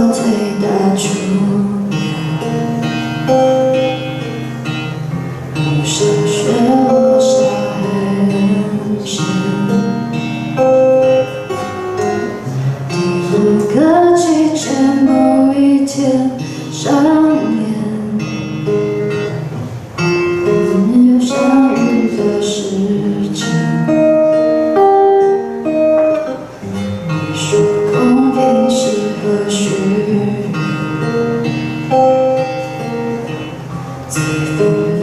我最大就自。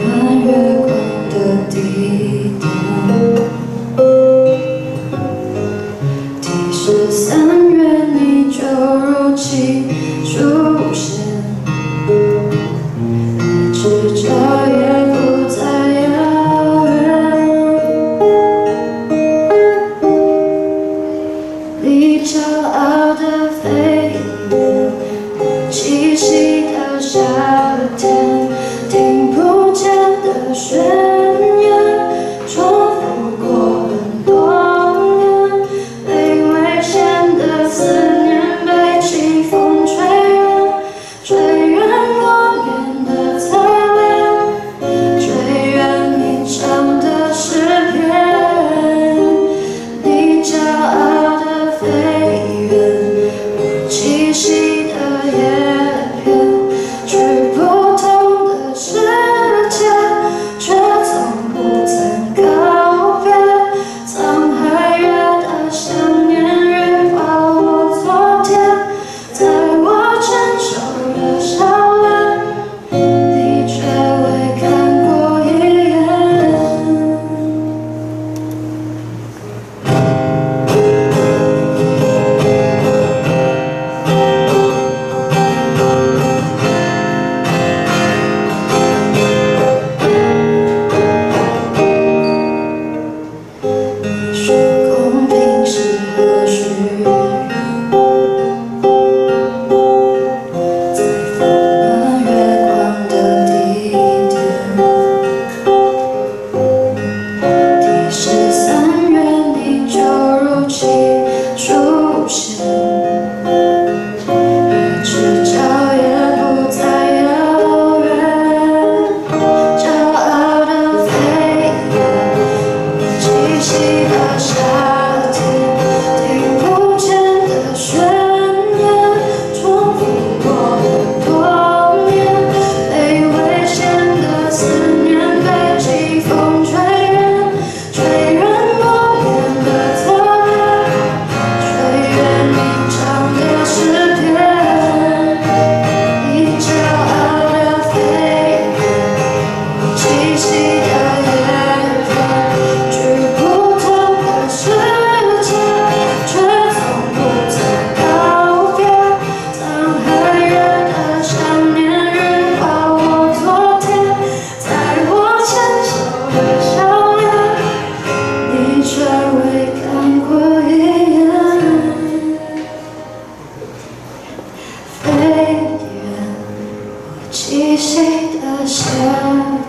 细细的夏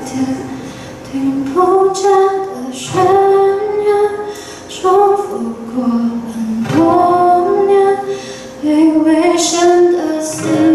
天，听不见的宣言，重复过很多年，很危险的思念。